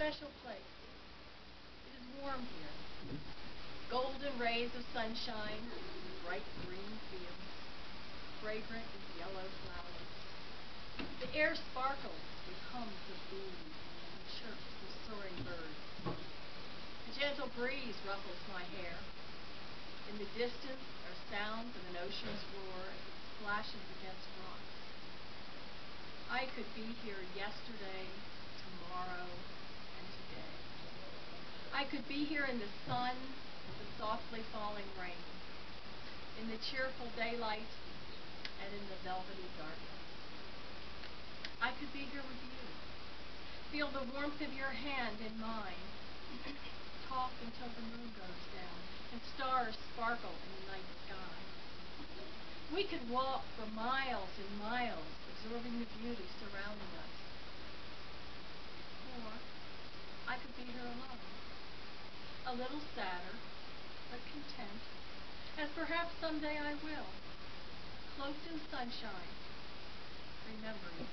special place. It is warm here. Golden rays of sunshine, bright green fields, fragrant with yellow flowers. The air sparkles with hums of bees and chirps of soaring birds. A gentle breeze ruffles my hair. In the distance are sounds of an ocean's roar as it splashes against rocks. I could be here yesterday, I could be here in the sun, the softly falling rain, in the cheerful daylight, and in the velvety darkness. I could be here with you, feel the warmth of your hand in mine, talk until the moon goes down and stars sparkle in the night sky. We could walk for miles and miles, absorbing the beauty surrounding us. Or I could be here alone, a little sadder, but content, as perhaps someday I will, cloaked in sunshine, remembering.